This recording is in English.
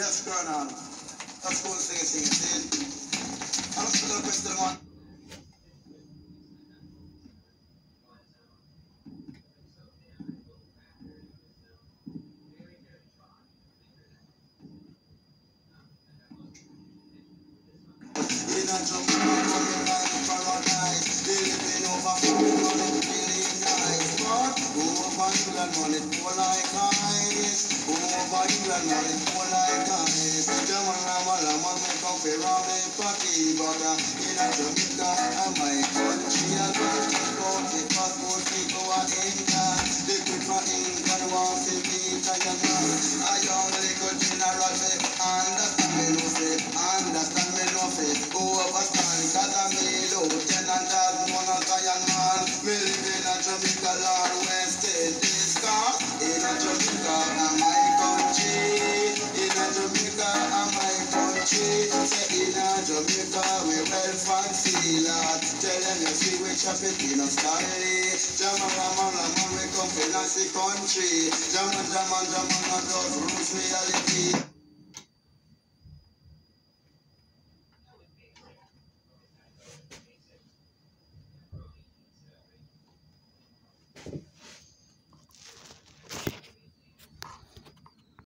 Colonel. That's cool singing, singing, see? I'm still a question one. Over England, money pour like ice. Over England, money pour like uh, in Jamaica, and my country, I don't Jamaica, we well fancy, Lord. Tell them you see we chop it in a style. Jama, Rama, Rama, we come from Nazi country. Jama, Jama, Jama, not those roots reality.